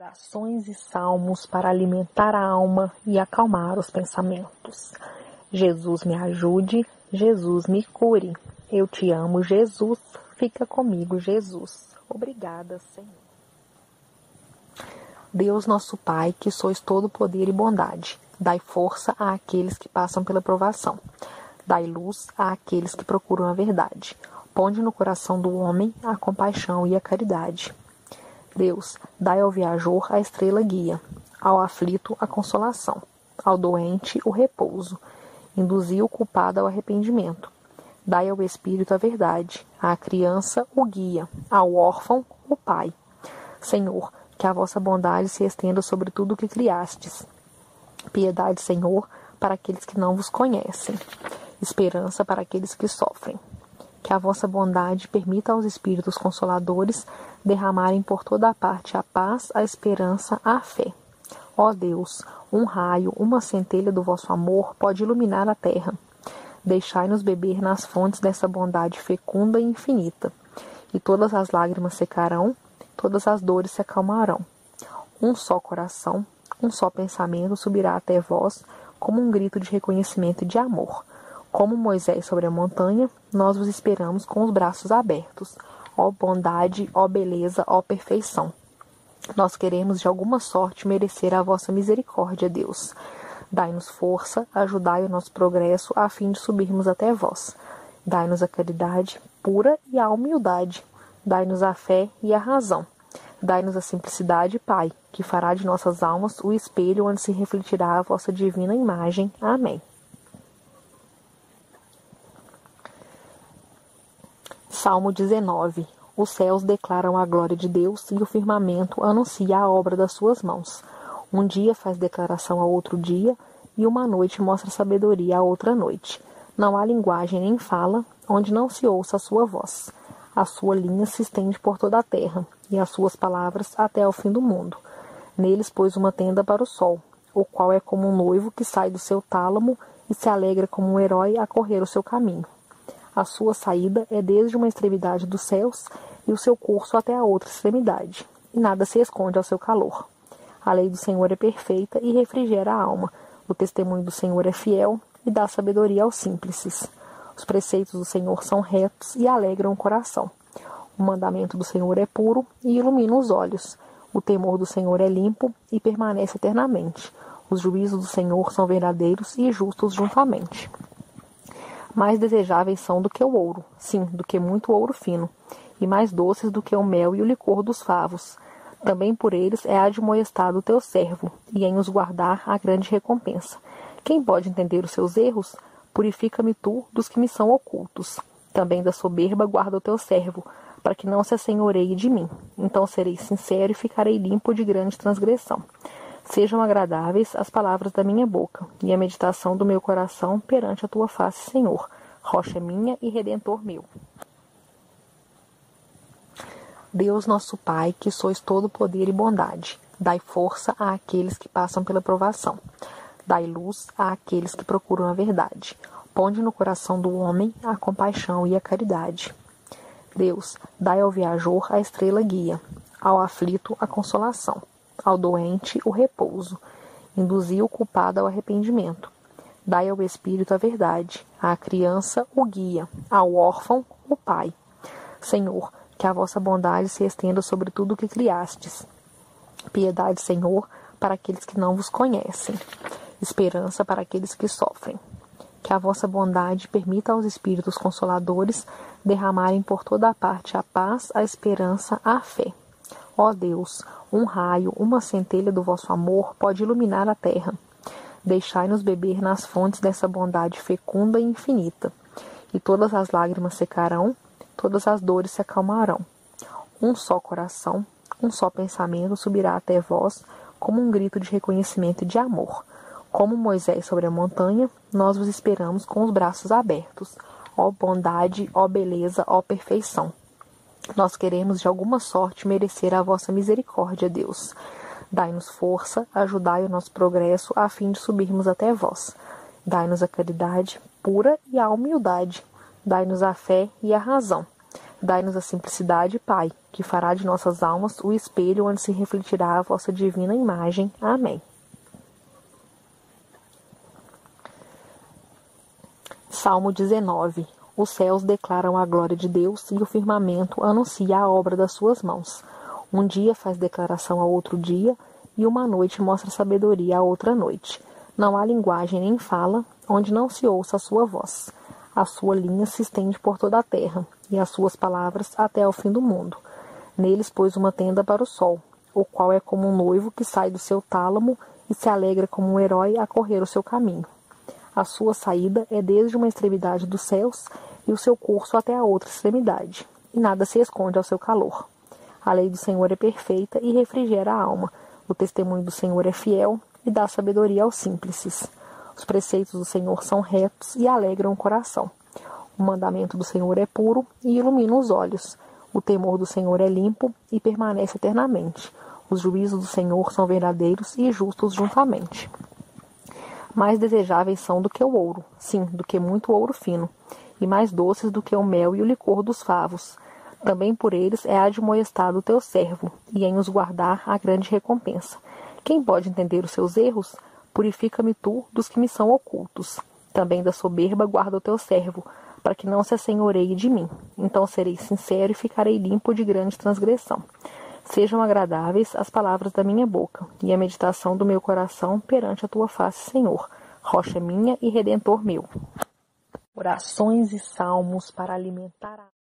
Orações e salmos para alimentar a alma e acalmar os pensamentos. Jesus me ajude, Jesus me cure. Eu te amo, Jesus. Fica comigo, Jesus. Obrigada, Senhor. Deus nosso Pai, que sois todo poder e bondade, dai força àqueles que passam pela provação. Dai luz àqueles que procuram a verdade. Ponde no coração do homem a compaixão e a caridade. Deus, dai ao viajor a estrela guia, ao aflito a consolação, ao doente o repouso, induzi o culpado ao arrependimento. Dai ao espírito a verdade, à criança o guia, ao órfão o pai. Senhor, que a vossa bondade se estenda sobre tudo o que criastes. Piedade, Senhor, para aqueles que não vos conhecem. Esperança para aqueles que sofrem. Que a vossa bondade permita aos espíritos consoladores derramarem por toda a parte a paz, a esperança, a fé. Ó Deus, um raio, uma centelha do vosso amor pode iluminar a terra. Deixai-nos beber nas fontes dessa bondade fecunda e infinita, e todas as lágrimas secarão, todas as dores se acalmarão. Um só coração, um só pensamento subirá até vós, como um grito de reconhecimento e de amor. Como Moisés sobre a montanha, nós vos esperamos com os braços abertos. Ó bondade, ó beleza, ó perfeição. Nós queremos de alguma sorte merecer a vossa misericórdia, Deus. Dai-nos força, ajudai o nosso progresso a fim de subirmos até vós. Dai-nos a caridade pura e a humildade. Dai-nos a fé e a razão. Dai-nos a simplicidade, Pai, que fará de nossas almas o espelho onde se refletirá a vossa divina imagem. Amém. Salmo 19 Os céus declaram a glória de Deus e o firmamento anuncia a obra das suas mãos. Um dia faz declaração a outro dia e uma noite mostra sabedoria a outra noite. Não há linguagem nem fala onde não se ouça a sua voz. A sua linha se estende por toda a terra e as suas palavras até ao fim do mundo. Neles pôs uma tenda para o sol, o qual é como um noivo que sai do seu tálamo e se alegra como um herói a correr o seu caminho. A sua saída é desde uma extremidade dos céus e o seu curso até a outra extremidade, e nada se esconde ao seu calor. A lei do Senhor é perfeita e refrigera a alma. O testemunho do Senhor é fiel e dá sabedoria aos simples. Os preceitos do Senhor são retos e alegram o coração. O mandamento do Senhor é puro e ilumina os olhos. O temor do Senhor é limpo e permanece eternamente. Os juízos do Senhor são verdadeiros e justos juntamente mais desejáveis são do que o ouro, sim, do que muito ouro fino, e mais doces do que o mel e o licor dos favos. Também por eles é admoestado o teu servo, e em os guardar a grande recompensa. Quem pode entender os seus erros? Purifica-me tu dos que me são ocultos. Também da soberba guarda o teu servo, para que não se assenhoreie de mim. Então serei sincero e ficarei limpo de grande transgressão. Sejam agradáveis as palavras da minha boca e a meditação do meu coração perante a tua face, Senhor, rocha minha e redentor meu. Deus nosso Pai, que sois todo poder e bondade, dai força àqueles que passam pela provação. Dai luz àqueles que procuram a verdade. Ponde no coração do homem a compaixão e a caridade. Deus, dai ao viajor a estrela guia, ao aflito a consolação ao doente o repouso, induzi o culpado ao arrependimento. Dai ao espírito a verdade, à criança o guia, ao órfão o pai. Senhor, que a vossa bondade se estenda sobre tudo o que criastes. Piedade, Senhor, para aqueles que não vos conhecem. Esperança para aqueles que sofrem. Que a vossa bondade permita aos espíritos consoladores derramarem por toda a parte a paz, a esperança, a fé. Ó Deus, um raio, uma centelha do vosso amor pode iluminar a terra. Deixai-nos beber nas fontes dessa bondade fecunda e infinita, e todas as lágrimas secarão, todas as dores se acalmarão. Um só coração, um só pensamento subirá até vós, como um grito de reconhecimento e de amor. Como Moisés sobre a montanha, nós vos esperamos com os braços abertos. Ó bondade, ó beleza, ó perfeição. Nós queremos de alguma sorte merecer a vossa misericórdia, Deus. Dai-nos força, ajudai o nosso progresso a fim de subirmos até vós. Dai-nos a caridade pura e a humildade. Dai-nos a fé e a razão. Dai-nos a simplicidade, Pai, que fará de nossas almas o espelho onde se refletirá a vossa divina imagem. Amém. Salmo 19 Os céus declaram a glória de Deus e o firmamento anuncia a obra das suas mãos. Um dia faz declaração a outro dia e uma noite mostra sabedoria a outra noite. Não há linguagem nem fala onde não se ouça a sua voz. A sua linha se estende por toda a terra, e as suas palavras até ao fim do mundo. Neles pôs uma tenda para o sol, o qual é como um noivo que sai do seu tálamo e se alegra como um herói a correr o seu caminho. A sua saída é desde uma extremidade dos céus e o seu curso até a outra extremidade, e nada se esconde ao seu calor. A lei do Senhor é perfeita e refrigera a alma. O testemunho do Senhor é fiel e dá sabedoria aos simples. Os preceitos do Senhor são retos e alegram o coração. O mandamento do Senhor é puro e ilumina os olhos. O temor do Senhor é limpo e permanece eternamente. Os juízos do Senhor são verdadeiros e justos juntamente. Mais desejáveis são do que o ouro, sim, do que muito ouro fino, e mais doces do que o mel e o licor dos favos. Também por eles é admoestado o teu servo, e em os guardar a grande recompensa. Quem pode entender os seus erros? Purifica-me tu dos que me são ocultos. Também da soberba guarda o teu servo, para que não se assenhoreie de mim. Então serei sincero e ficarei limpo de grande transgressão. Sejam agradáveis as palavras da minha boca e a meditação do meu coração perante a tua face, Senhor, rocha minha e redentor meu. Orações e salmos para alimentar a